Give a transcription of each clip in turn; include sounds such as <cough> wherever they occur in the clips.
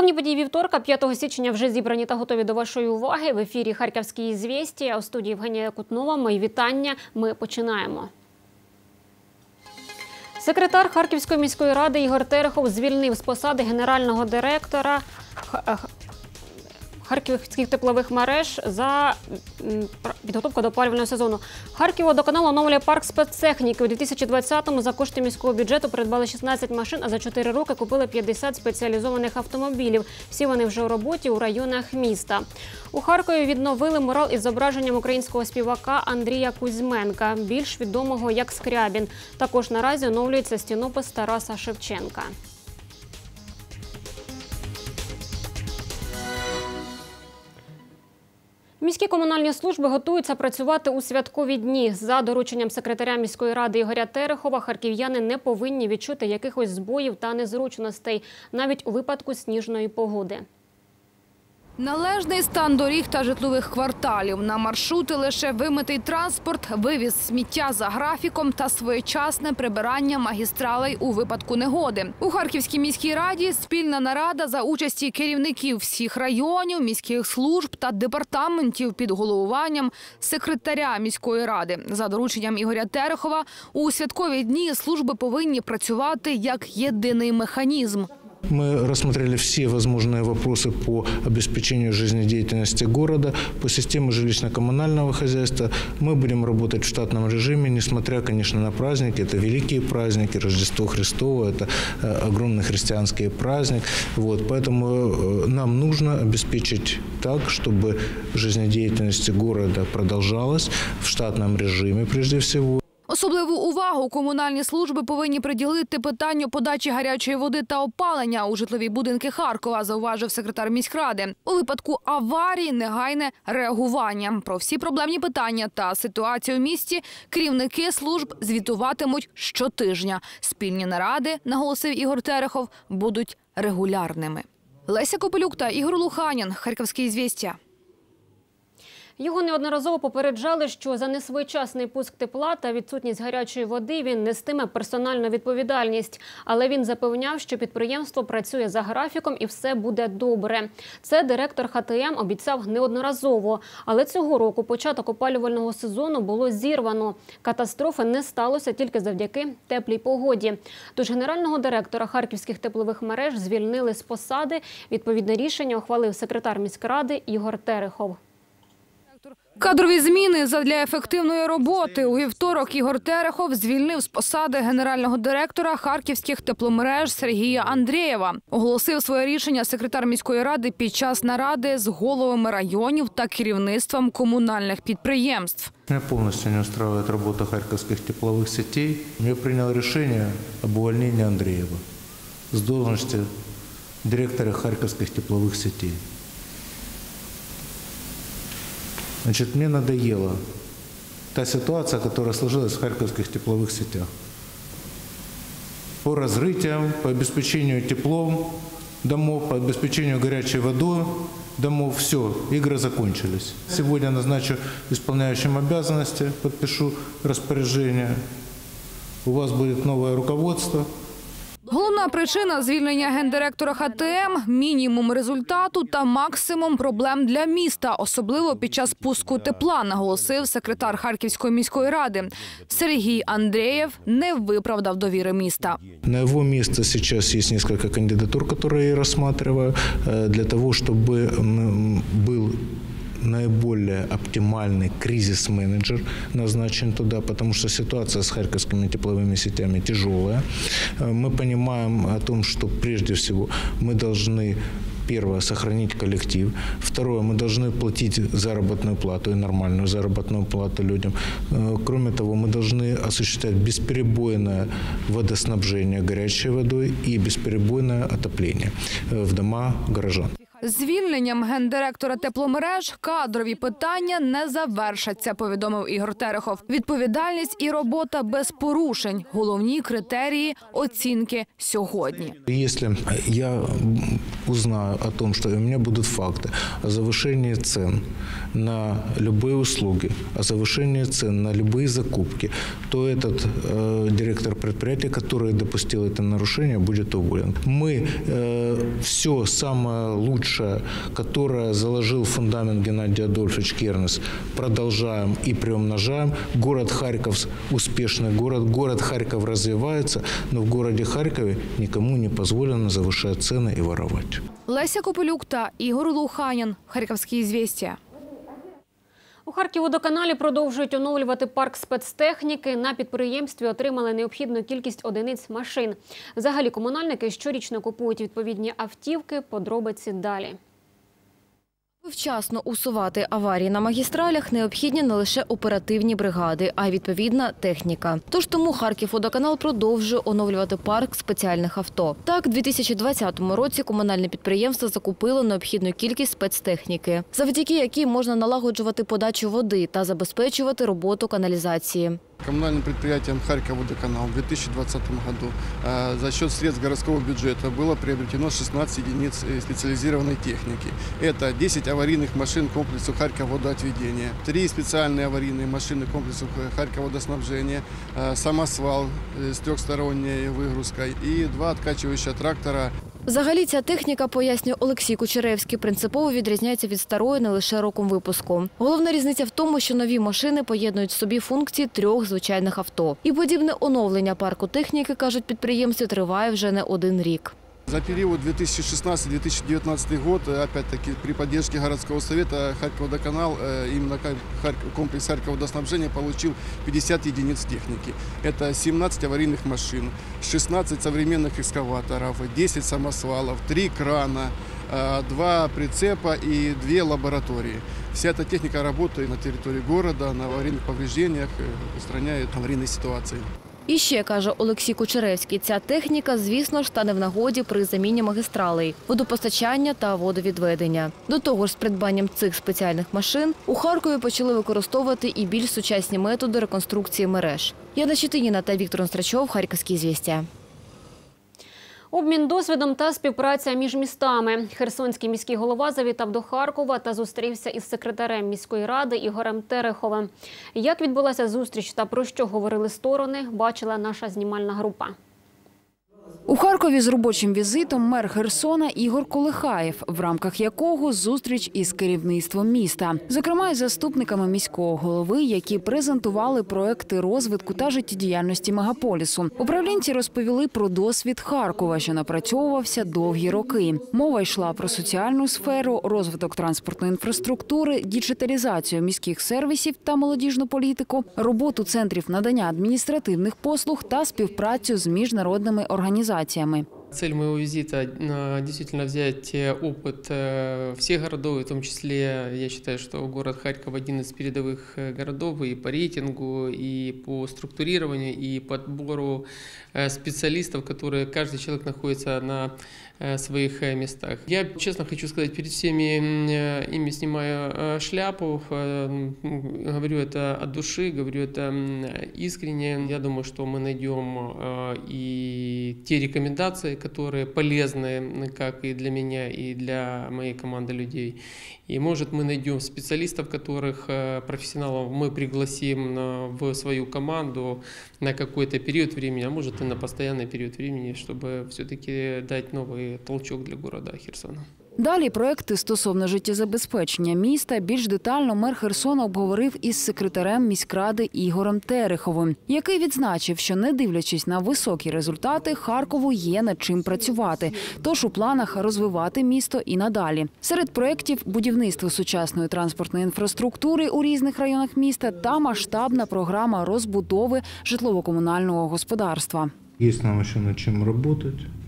Головні події вівторка, 5 січня, вже зібрані та готові до вашої уваги. В ефірі Харківські звісті, а у студії Євгенія Кутнова. Мої вітання. Ми починаємо. Секретар Харківської міської ради Ігор Терехов звільнив з посади генерального директора Харківських теплових мереж за підготовку до опалювального сезону. Харківводоканал оновлює парк спецтехніки. У 2020-му за кошти міського бюджету придбали 16 машин, а за 4 роки купили 50 спеціалізованих автомобілів. Всі вони вже у роботі у районах міста. У Харкові відновили мурал із зображенням українського співака Андрія Кузьменка, більш відомого як Скрябін. Також наразі оновлюється стінопис Тараса Шевченка. Міські комунальні служби готуються працювати у святкові дні. За дорученням секретаря міської ради Ігоря Терехова, харків'яни не повинні відчути якихось збоїв та незручностей, навіть у випадку сніжної погоди. Належний стан доріг та житлових кварталів. На маршрути лише вимитий транспорт, вивіз сміття за графіком та своєчасне прибирання магістралей у випадку негоди. У Харківській міській раді спільна нарада за участі керівників всіх районів, міських служб та департаментів під головуванням секретаря міської ради. За дорученням Ігоря Терехова у святкові дні служби повинні працювати як єдиний механізм. Мы рассмотрели все возможные вопросы по обеспечению жизнедеятельности города, по системе жилищно-коммунального хозяйства. Мы будем работать в штатном режиме, несмотря, конечно, на праздники. Это великие праздники, Рождество Христово, это э, огромный христианский праздник. Вот, поэтому э, нам нужно обеспечить так, чтобы жизнедеятельность города продолжалась в штатном режиме прежде всего. Особливу увагу комунальні служби повинні приділити питанню подачі гарячої води та опалення у житлові будинки Харкова, зауважив секретар міськради. У випадку аварії негайне реагування. Про всі проблемні питання та ситуацію в місті керівники служб звітуватимуть щотижня. Спільні наради, наголосив Ігор Терехов, будуть регулярними. Леся Копелюк та Ігор Луханін. Харківські звістя. Його неодноразово попереджали, що за несвоєчасний пуск тепла та відсутність гарячої води він нестиме персональну відповідальність. Але він запевняв, що підприємство працює за графіком і все буде добре. Це директор ХТМ обіцяв неодноразово. Але цього року початок опалювального сезону було зірвано. Катастрофи не сталося тільки завдяки теплій погоді. Тож генерального директора харківських теплових мереж звільнили з посади. Відповідне рішення ухвалив секретар міськради Ігор Терехов. Кадрові зміни задля ефективної роботи. У вівторок Ігор Терехов звільнив з посади генерального директора харківських тепломереж Сергія Андрієва. Оголосив своє рішення секретар міської ради під час наради з головами районів та керівництвом комунальних підприємств. Меня полностью не устраивает работа харьковских тепловых сетей. Я принял решение об увольнении Андреева с должности директора харьковских тепловых сетей. Значит, мне надоела та ситуация, которая сложилась в харьковских тепловых сетях. По разрытиям, по обеспечению теплом домов, по обеспечению горячей водой домов, все, игры закончились. Сегодня назначу исполняющим обязанности, подпишу распоряжение. У вас будет новое руководство. Головна причина звільнення гендиректора ХТМ – мінімум результату та максимум проблем для міста, особливо під час пуску тепла, наголосив секретар Харківської міської ради. Сергій Андрієв не виправдав довіри міста. На его место сейчас есть несколько кандидатур, которые я рассматриваю, э, для того, чтобы м, был наиболее оптимальный кризис-менеджер назначен туда, потому что ситуация с харьковскими тепловыми сетями тяжелая. Э, Мы понимаем о том, что прежде всего мы должны Первое – сохранить коллектив. Второе – мы должны платить заработную плату и нормальную заработную плату людям. Э, Кроме того, мы должны осуществлять бесперебойное водоснабжение горячей водой и бесперебойное отопление э, в дома горожан. З Звільненням гендиректора тепломереж кадрові питання не завершаться, повідомив Ігор Терехов. Відповідальність і робота без порушень головні критерії оцінки сьогодні. Если я узнаю о том, что у меня будут факты о завышении цен на любые услуги, о завышении цен на любые закупки, то этот э, директор предприятия, который допустил это нарушение, будет уволен. Мы все самое лучшее, которое заложил фундамент Геннадий Адольфович Кернес, продолжаем и приумножаем. Город Харьков успешный город, город Харьков развивается, но в городе Харькове никому не позволено завышать цены и воровать. Леся Копилюк та Ігор Луханін. Харківські звістя. У Харківводоканалі продовжують оновлювати парк спецтехніки. На підприємстві отримали необхідну кількість одиниць машин. Взагалі комунальники щорічно купують відповідні автівки. Подробиці далі. Вчасно усувати аварії на магістралях необхідні не лише оперативні бригади, а й відповідна техніка. Тож тому Харківводоканал продовжує оновлювати парк спеціальних авто. Так, у 2020 році комунальне підприємство закупило необхідну кількість спецтехніки, завдяки якій можна налагоджувати подачу води та забезпечувати роботу каналізації. Коммунальным предприятием «Харьков водоканал» в 2020 году э, за счет средств городского бюджета было приобретено 16 единиц э, специализированной техники. Это 10 аварийных машин комплексу «Харьков водоотведения», 3 специальные аварийные машины комплексу «Харьков водоснабжения», э, самосвал с трехсторонней выгрузкой и два откачивающих трактора Взагалі ця техніка, пояснює Олексій Кучеревський, принципово відрізняється від старої не лише роком випуску. Головна різниця в тому, що нові машини поєднують в собі функції трьох звичайних авто. І подібне оновлення парку техніки, кажуть підприємці, триває вже не один рік. За период 2016-2019 год, э, опять-таки, при поддержке городского совета Харьков-Водоканал, э, именно комплекс Харьков-Водоснабжения получил 50 единиц техники. Это 17 аварийных машин, 16 современных экскаваторов, 10 самосвалов, 3 крана, 2 прицепа и 2 лаборатории. Вся эта техника работает на территории города, на аварийных повреждениях, э, устраняет аварийные ситуации. І ще каже Олексій Кучеревський, ця техніка, звісно ж, стане в нагоді при заміні магістралей, водопостачання та водовідведення. До того ж, з придбанням цих спеціальних машин у Харкові почали використовувати і більш сучасні методи реконструкції мереж. Яна Щетиніна та Віктор Настрачов, Харківські звістя. Обмін досвідом та співпраця між містами. Херсонський міський голова завітав до Харкова та зустрівся із секретарем міської ради Ігорем Тереховим. Як відбулася зустріч та про що говорили сторони, бачила наша знімальна група. У Харкові з робочим візитом мер Херсона Ігор Колихаєв, в рамках якого зустріч із керівництвом міста, зокрема із заступниками міського голови, які презентували проекти розвитку та життєдіяльності мегаполісу. Управлінці розповіли про досвід Харкова, що напрацьовувався довгі роки. Мова йшла про соціальну сферу, розвиток транспортної інфраструктури, діджиталізацію міських сервісів та молодіжну політику, роботу центрів надання адміністративних послуг та співпрацю з міжнародними організаціями. Цель моего визита э, действительно взять э, опыт э, всех городов, в том числе я считаю, что город Харьков один из передовых э, городов и по рейтингу, и по структурированию, и подбору э, специалистов, которые каждый человек находится на э, своих э, местах. Я честно хочу сказать, перед всеми э, ими снимаю э, шляпу, э, говорю это от души, говорю это искренне. Я думаю, что мы найдем э, и те рекомендации, которые полезны как и для меня, и для моей команды людей. И может мы найдем специалистов, которых э, профессионалов мы пригласим в свою команду на какой-то период времени, а может на постоянный период времени, чтобы все-таки дать новый толчок для города Херсона. Далі проекти стосовно життєзабезпечення міста більш детально мер Херсона обговорив із секретарем міськради Ігорем Тереховим, який відзначив, що не дивлячись на високі результати, Харкову є над чим працювати. Тож у планах розвивати місто і надалі. Серед проєктів будівництво сучасної транспортної інфраструктури у різних районах міста та масштабна програма розбудови житлово-комунального господарства. Нам еще над чем работать.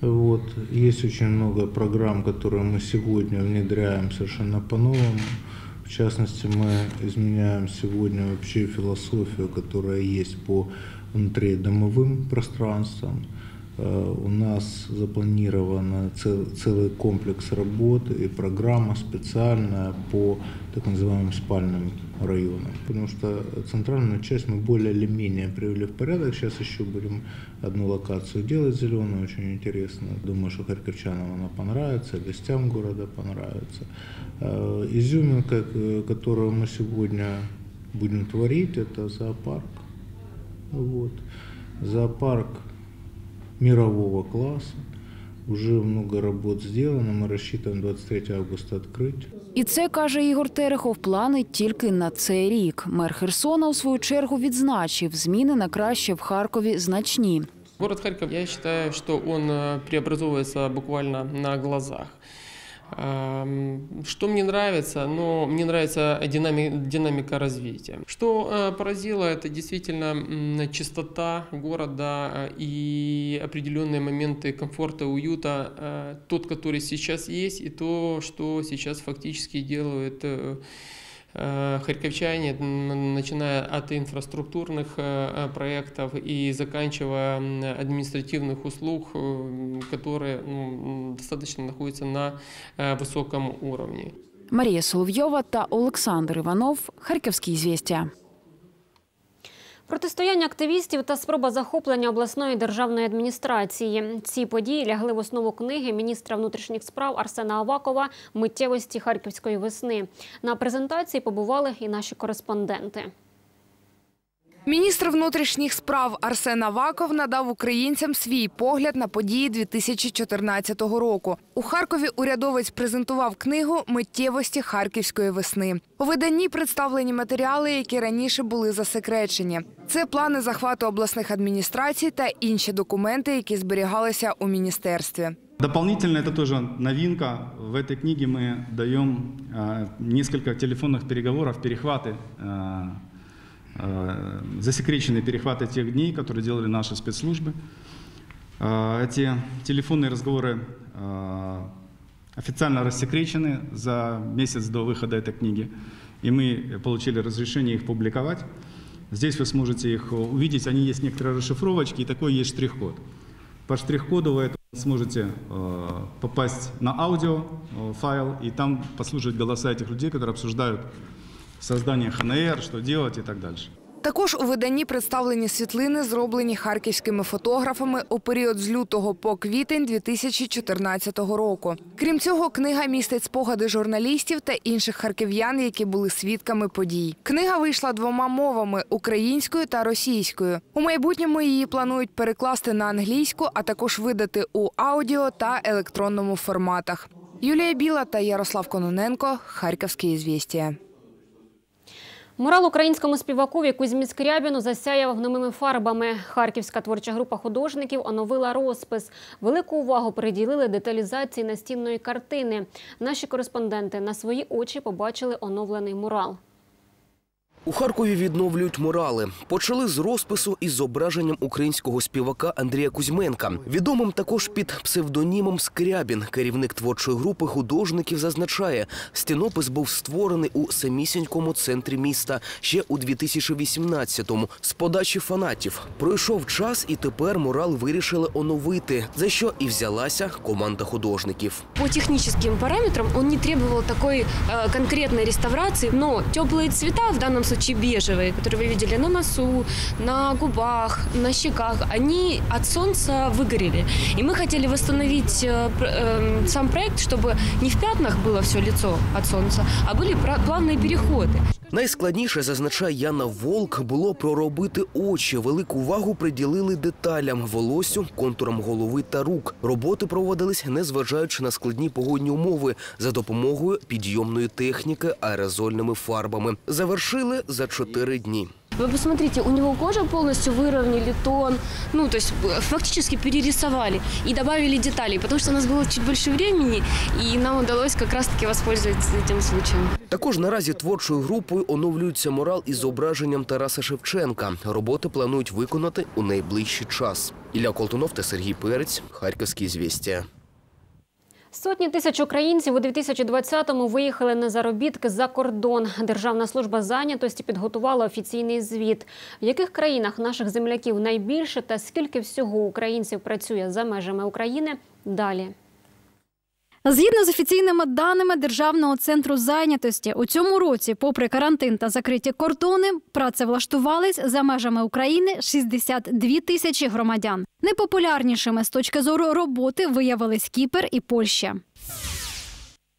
Вот. Есть очень много программ, которые мы сегодня внедряем совершенно по-новому. В частности, мы изменяем сегодня вообще философию, которая есть по внутридомовым пространствам. Э, У нас запланирован цел- целый комплекс работ и программа специальная по так называемым спальным районам. Потому что центральную часть мы более или менее привели в порядок. Сейчас еще будем одну локацию делать зеленую, очень интересно. Думаю, что харьковчанам она понравится, гостям города понравится. Э, Изюминка, к- которую мы сегодня будем творить, это зоопарк. Вот. Зоопарк мирового класса. Уже много работ сделано. Мы рассчитываем 23 августа открыть. І це, каже Ігор Терехов, плани тільки на цей рік. Мер Херсона, у свою чергу, відзначив, зміни на краще в Харкові значні. Город Харьков, я считаю, что он э, преобразовывается буквально на глазах. Что мне нравится? Ну, мне нравится динами- динамика развития. Что э, поразило, это действительно чистота города э, и определенные моменты комфорта, уюта. э, Тот, который сейчас есть, и то, что сейчас фактически делают харьковчане, м, начиная от инфраструктурных э, э, проектов и заканчивая м, административных услуг, э, которые ну, м, достаточно находятся на э, высоком уровне. Марія Соловйова та Олександр Іванов. Харківські звістя. Протистояння активістів та спроба захоплення обласної державної адміністрації. Ці події лягли в основу книги міністра внутрішніх справ Арсена Авакова Миттєвості харківської весни. На презентації побували і наші кореспонденти. Міністр внутрішніх справ Арсен Аваков надав українцям свій погляд на події 2014 року. У Харкові урядовець презентував книгу Миттєвості харківської весни. У виданні представлені матеріали, які раніше були засекречені. Це плани захвату обласних адміністрацій та інші документи, які зберігалися у міністерстві. Дополнительно это тоже новинка. В этой книге мы даем э, несколько телефонных переговоров, перехваты, э, э, засекреченные перехваты тех дней, которые делали наши спецслужбы. Э, эти телефонные разговоры э, официально рассекречены за месяц до выхода этой книги, и мы получили разрешение их публиковать. Здесь вы сможете их увидеть, они есть некоторые расшифровочки, и такой есть штрих-код. По штрих-коду вы это сможете э, попасть на аудио э, файл, и там послушать голоса этих людей, которые обсуждают создание ХНР, что делать и так дальше. Також у виданні представлені світлини, зроблені харківськими фотографами у період з лютого по квітень 2014 року. Крім цього, книга містить спогади журналістів та інших харків'ян, які були свідками подій. Книга вийшла двома мовами українською та російською. У майбутньому її планують перекласти на англійську, а також видати у аудіо та електронному форматах. Юлія Біла та Ярослав Кононенко. Харківські звістія. Мурал українському співакові Кузьмі Скрябіну засяяв гномими фарбами. Харківська творча група художників оновила розпис. Велику увагу приділили деталізації настінної картини. Наші кореспонденти на свої очі побачили оновлений мурал. У Харкові відновлюють мурали. Почали з розпису із зображенням українського співака Андрія Кузьменка. Відомим також під псевдонімом Скрябін. Керівник творчої групи художників зазначає, стінопис був створений у самісінькому центрі міста ще у 2018-му з подачі фанатів. Пройшов час, і тепер мурал вирішили оновити, за що і взялася команда художників. По техническим параметрам он не требовал такой э, конкретной реставрации, но теплые цвета, в данном случае бежевые, которые вы видели на носу, на губах, на щеках, они от солнца выгорели. И мы хотели восстановить э, пр- э, сам проект, чтобы не в пятнах было все лицо от солнца, а были пра- плавные переходы. Найскладніше, зазначає Яна Волк, було проробити очі. Велику увагу приділили деталям, волосю, контурам голови та рук. Роботи проводились, незважаючи на складні погодні умови, за допомогою підйомної техніки аерозольними фарбами. Завершили за чотири дні. Вы посмотрите, у него кожа полностью выровняли тон, ну, то есть э, фактически перерисовали и добавили деталей, потому что у нас было чуть больше времени, и нам удалось как раз-таки воспользоваться этим случаем. Також наразі творчою групою оновлюється мурал із зображенням Тараса Шевченка. Роботи планують виконати у найближчий час. Ілля Колтунов та Сергій Перець, Харківські звістя. Сотні тисяч українців у 2020-му виїхали на заробітки за кордон. Державна служба зайнятості підготувала офіційний звіт. В яких країнах наших земляків найбільше та скільки всього українців працює за межами України? Далі. Згідно з офіційними даними Державного центру зайнятості, у цьому році, попри карантин та закриті кордони, працевлаштувались за межами України 62 тисячі громадян. Найпопулярнішими з точки зору роботи виявились Кіпер і Польща.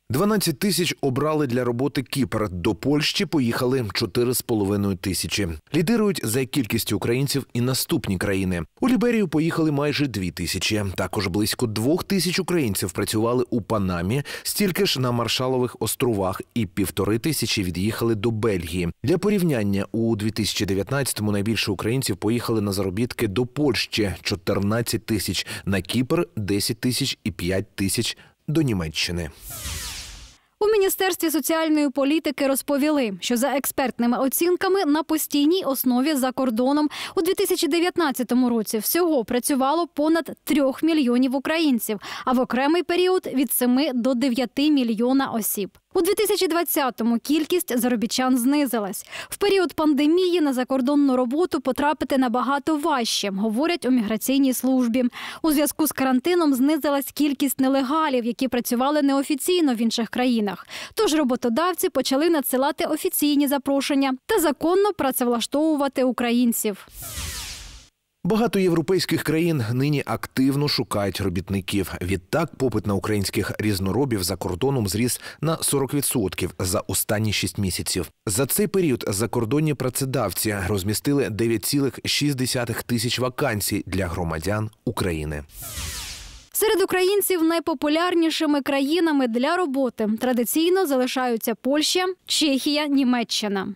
12 тисяч обрали для роботи Кіпр. До Польщі поїхали 4,5 тисячі. Лідирують за кількістю українців і наступні країни. У Ліберію поїхали майже 2 тисячі. Також близько 2 тисяч українців працювали у Панамі, стільки ж на Маршалових островах, і півтори тисячі від'їхали до Бельгії. Для порівняння у 2019-му найбільше українців поїхали на заробітки до Польщі 14 тисяч, на Кіпр 10 тисяч і 5 тисяч до Німеччини. У міністерстві соціальної політики розповіли, що за експертними оцінками на постійній основі за кордоном у 2019 році всього працювало понад трьох мільйонів українців, а в окремий період від 7 до 9 мільйона осіб. У 2020-му кількість заробітчан знизилась. В період пандемії на закордонну роботу потрапити набагато важче, говорять у міграційній службі. У зв'язку з карантином знизилась кількість нелегалів, які працювали неофіційно в інших країнах. Тож роботодавці почали надсилати офіційні запрошення та законно працевлаштовувати українців. Багато європейських країн нині активно шукають робітників. Відтак, попит на українських різноробів за кордоном зріс на 40% за останні 6 місяців. За цей період закордонні працедавці розмістили 9,6 тисяч вакансій для громадян України. Серед українців найпопулярнішими країнами для роботи традиційно залишаються Польща, Чехія, Німеччина.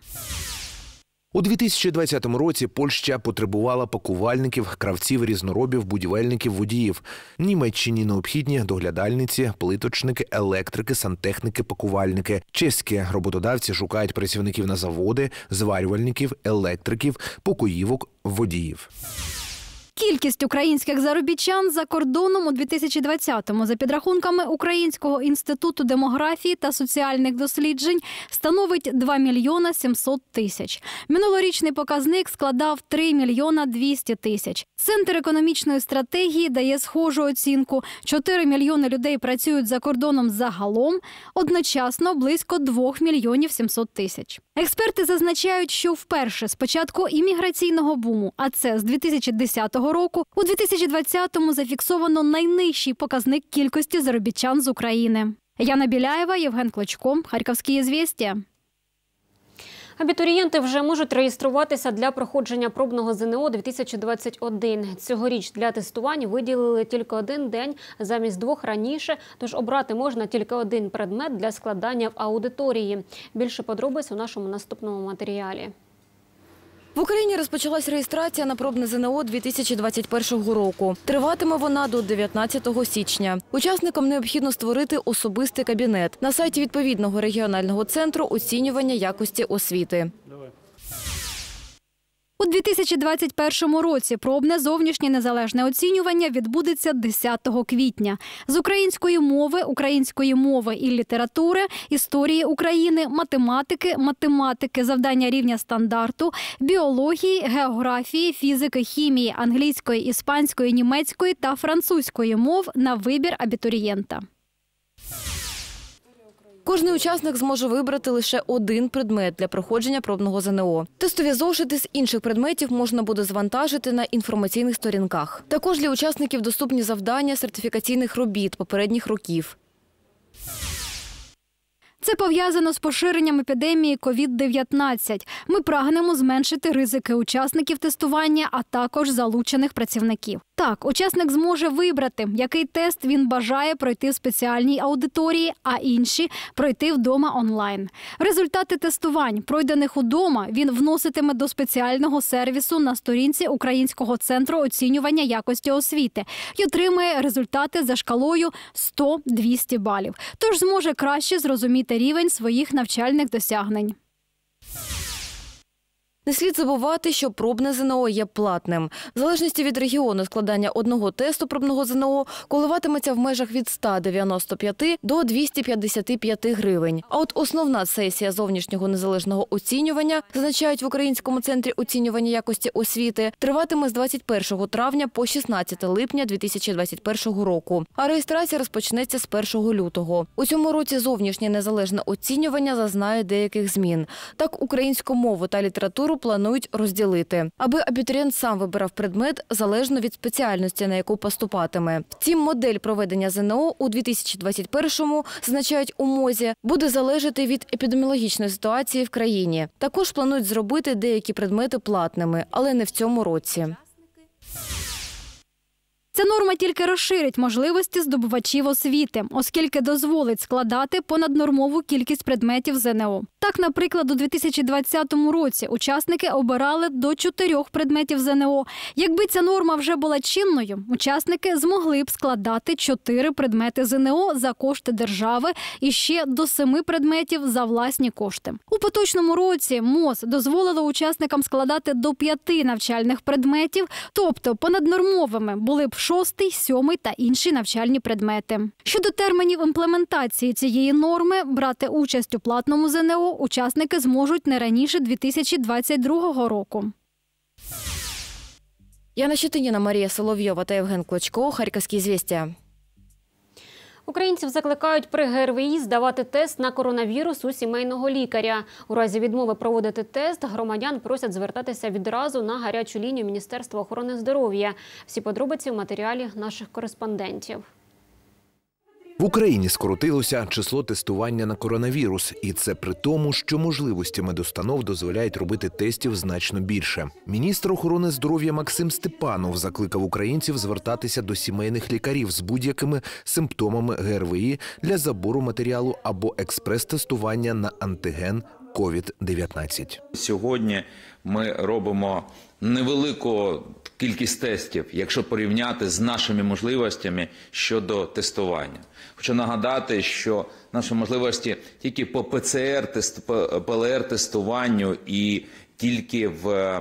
У 2020 році Польща потребувала пакувальників, кравців, різноробів, будівельників, водіїв. Німеччині необхідні доглядальниці, плиточники, електрики, сантехніки, пакувальники. Чеські роботодавці шукають працівників на заводи, зварювальників, електриків, покоївок, водіїв. Кількість українських заробітчан за кордоном у 2020-му, за підрахунками Українського інституту демографії та соціальних досліджень, становить 2 мільйона 700 тисяч. Минулорічний показник складав 3 мільйона 200 тисяч. Центр економічної стратегії дає схожу оцінку: 4 мільйони людей працюють за кордоном загалом, одночасно близько 2 мільйонів 700 тисяч. Експерти зазначають, що вперше з початку імміграційного буму, а це з 2010 року, у 2020-му зафіксовано найнижчий показник кількості заробітчан з України. Яна Біляєва, Євген Клочко, Харківські звістя. Абітурієнти вже можуть реєструватися для проходження пробного ЗНО 2021. Цьогоріч для тестувань виділили тільки один день замість двох раніше, тож обрати можна тільки один предмет для складання в аудиторії. Більше подробиць у нашому наступному матеріалі. В Україні розпочалась реєстрація на пробне ЗНО 2021 року. Триватиме вона до 19 січня. Учасникам необхідно створити особистий кабінет на сайті відповідного регіонального центру оцінювання якості освіти. У 2021 році пробне зовнішнє незалежне оцінювання відбудеться 10 квітня. З української мови, української мови і літератури, історії України, математики, математики, завдання рівня стандарту, біології, географії, фізики, хімії, англійської, іспанської, німецької та французької мов на вибір абітурієнта. Кожний учасник зможе вибрати лише один предмет для проходження пробного ЗНО. Тестові зошити з інших предметів можна буде завантажити на інформаційних сторінках. Також для учасників доступні завдання сертифікаційних робіт попередніх років. Це пов'язано з поширенням епідемії COVID-19. Ми прагнемо зменшити ризики учасників тестування, а також залучених працівників. Так, учасник зможе вибрати, який тест він бажає пройти в спеціальній аудиторії, а інші пройти вдома онлайн. Результати тестувань, пройдених удома, він вноситиме до спеціального сервісу на сторінці Українського центру оцінювання якості освіти і отримає результати за шкалою 100-200 балів. Тож зможе краще зрозуміти рівень своїх навчальних досягнень. Не слід забувати, що пробне ЗНО є платним. В залежності від регіону складання одного тесту пробного ЗНО коливатиметься в межах від 195 до 255 гривень. А от основна сесія зовнішнього незалежного оцінювання, зазначають в Українському центрі оцінювання якості освіти, триватиме з 21 травня по 16 липня 2021 року. А реєстрація розпочнеться з 1 лютого. У цьому році зовнішнє незалежне оцінювання зазнає деяких змін. Так, українську мову та літературу планують розділити, аби абітурієнт сам вибирав предмет залежно від спеціальності, на яку поступатиме. Втім, модель проведення ЗНО у 2021-му, зазначають у МОЗі, буде залежати від епідеміологічної ситуації в країні. Також планують зробити деякі предмети платними, але не в цьому році. Ця норма тільки розширить можливості здобувачів освіти, оскільки дозволить складати понаднормову кількість предметів ЗНО. Так, наприклад, у 2020 році учасники обирали до чотирьох предметів ЗНО. Якби ця норма вже була чинною, учасники змогли б складати чотири предмети ЗНО за кошти держави і ще до семи предметів за власні кошти. У поточному році МОЗ дозволило учасникам складати до п'яти навчальних предметів, тобто понаднормовими були б шостий, сьомий та інші навчальні предмети. Щодо термінів імплементації цієї норми, брати участь у платному ЗНО учасники зможуть не раніше 2022 року. Яна Щетиніна, Марія Соловйова та Євген Клочко. Харківські звістя. Українців закликають при ГРВІ здавати тест на коронавірус у сімейного лікаря. У разі відмови проводити тест громадян просять звертатися відразу на гарячу лінію Міністерства охорони здоров'я. Всі подробиці в матеріалі наших кореспондентів. В Україні скоротилося число тестування на коронавірус, і це при тому, що можливості медустанов дозволяють робити тестів значно більше. Міністр охорони здоров'я Максим Степанов закликав українців звертатися до сімейних лікарів з будь-якими симптомами ГРВІ для забору матеріалу або експрес-тестування на антиген COVID-19. Сьогодні ми робимо невелику кількість тестів, якщо порівняти з нашими можливостями щодо тестування. Хочу нагадати, що наші можливості тільки по ПЦР, ПЛР тестуванню і тільки в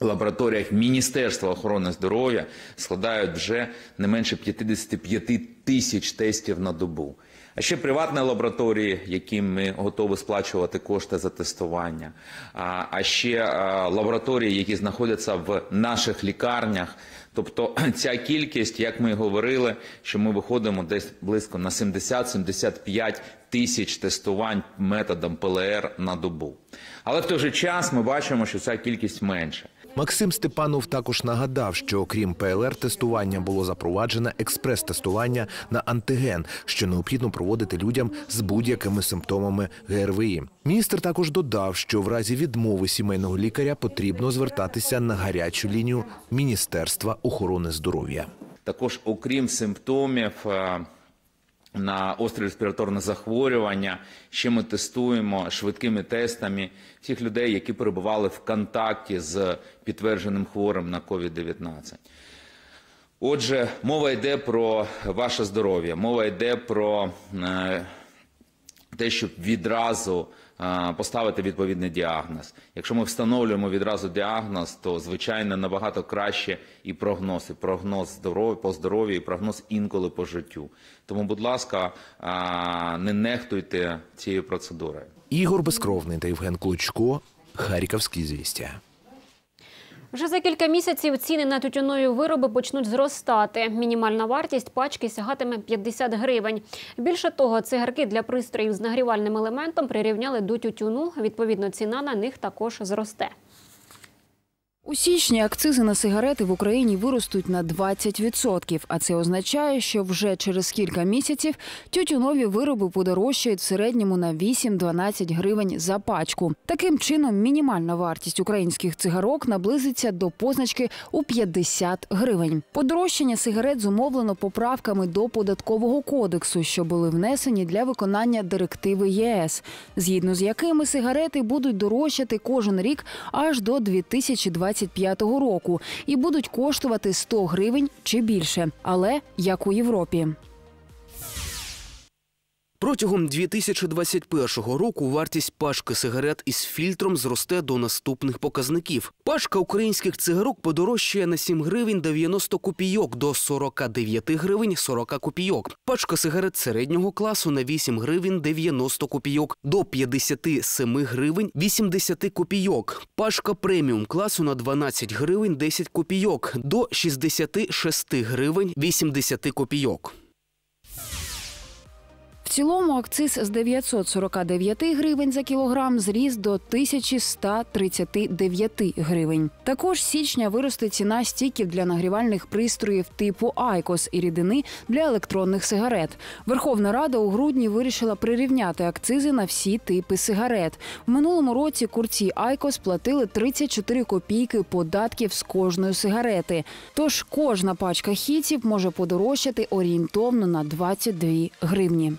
лабораторіях Міністерства охорони здоров'я складають вже не менше 55 тисяч тестів на добу. А ще приватні лабораторії, яким ми готові сплачувати кошти за тестування. А, ще лабораторії, які знаходяться в наших лікарнях. Тобто <clears throat> ця кількість, як ми говорили, що ми виходимо десь близько на 70-75 тисяч тестувань методом ПЛР на добу. Але в той же час ми бачимо, що ця кількість менша. Максим Степанов також нагадав, що окрім ПЛР-тестування було запроваджено експрес-тестування на антиген, що необхідно проводити людям з будь-якими симптомами ГРВІ. Міністр також додав, що в разі відмови сімейного лікаря потрібно звертатися на гарячу лінію Міністерства охорони здоров'я. Також, окрім симптомів. На острі респіраторне захворювання ще ми тестуємо швидкими тестами всіх людей, які перебували в контакті з підтвердженим хворим на COVID-19. Отже, мова йде про ваше здоров'я, мова йде про те, щоб відразу поставити відповідний діагноз. Якщо ми встановлюємо відразу діагноз, то звичайно набагато краще і прогноз, і прогноз здоров'я по здоров'ю, і прогноз інколи по життю. Тому, будь ласка, не нехтуйте цією процедурою. Ігор Безкровний та Євген Клучко. Харківські звістя. Вже за кілька місяців ціни на тютюнові вироби почнуть зростати. Мінімальна вартість пачки сягатиме 50 гривень. Більше того, цигарки для пристроїв з нагрівальним елементом прирівняли до тютюну. Відповідно, ціна на них також зросте. У січні акцизи на сигарети в Україні виростуть на 20%, а це означає, що вже через кілька місяців тютюнові вироби подорожчають в середньому на 8-12 гривень за пачку. Таким чином, мінімальна вартість українських цигарок наблизиться до позначки у 50 гривень. Подорожчання сигарет зумовлено поправками до податкового кодексу, що були внесені для виконання директиви ЄС, згідно з якими сигарети будуть дорожчати кожен рік аж до 2020 2025 року і будуть коштувати 100 гривень чи більше, але як у Європі. Про Протягом 2021 року вартість пачки сигарет із фільтром зросте до наступних показників. Пачка українських цигарок подорожчає на 7 гривень 90 копійок до 49 гривень 40 копійок. Пачка сигарет середнього класу на 8 гривень 90 копійок до 57 гривень 80 копійок. Пачка преміум класу на 12 гривень 10 копійок до 66 гривень 80 копійок. Цілому акциз з 949 гривень за кілограм зріс до 1139 гривень. Також січня виросте ціна стіків для нагрівальних пристроїв типу Айкос і рідини для електронних сигарет. Верховна Рада у грудні вирішила прирівняти акцизи на всі типи сигарет. В минулому році курці Айкос платили 34 копійки податків з кожної сигарети. Тож кожна пачка хітів може подорожчати орієнтовно на 22 гривні.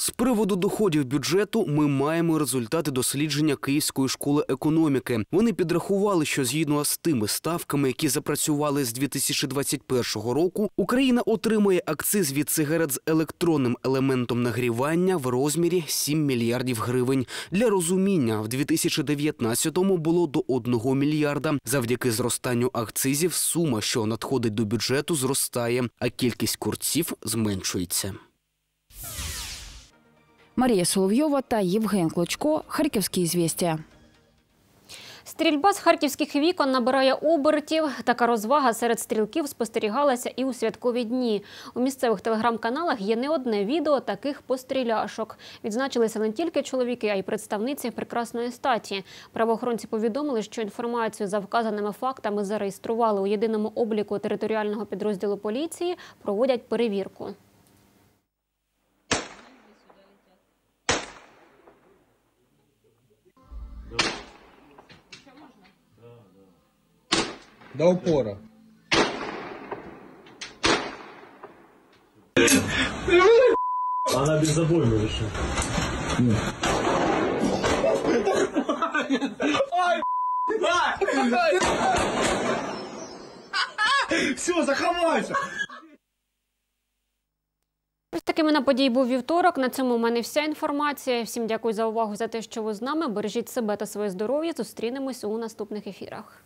З приводу доходів бюджету ми маємо результати дослідження Київської школи економіки. Вони підрахували, що згідно з тими ставками, які запрацювали з 2021 року, Україна отримує акциз від сигарет з електронним елементом нагрівання в розмірі 7 мільярдів гривень. Для розуміння, в 2019-му було до 1 мільярда. Завдяки зростанню акцизів сума, що надходить до бюджету, зростає, а кількість курців зменшується. Марія Соловйова та Євген Клочко. Харківські звістя. Стрільба з харківських вікон набирає обертів. Така розвага серед стрілків спостерігалася і у святкові дні. У місцевих телеграм-каналах є не одне відео таких постріляшок. Відзначилися не тільки чоловіки, а й представниці прекрасної статі. Правоохоронці повідомили, що інформацію за вказаними фактами зареєстрували у єдиному обліку територіального підрозділу поліції. Проводять перевірку. До упора. Она без обоймы еще. Все, заховайся! Ось такими на події був вівторок. На цьому у мене вся інформація. Всім дякую за увагу за те, що ви з нами. Бережіть себе та своє здоров'я. Зустрінемось у наступних ефірах.